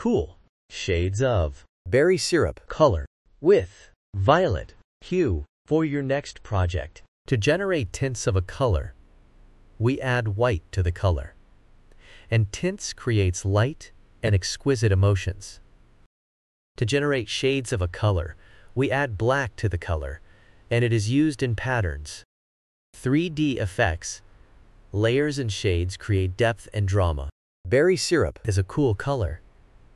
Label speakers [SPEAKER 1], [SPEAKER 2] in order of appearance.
[SPEAKER 1] cool shades of
[SPEAKER 2] berry syrup,
[SPEAKER 1] color with violet hue for your next project. To generate tints of a color, we add white to the color. And tints creates light and exquisite emotions. To generate shades of a color, we add black to the color, and it is used in patterns. 3D effects, layers and shades create depth and drama.
[SPEAKER 2] berry syrup,
[SPEAKER 1] Is a cool color,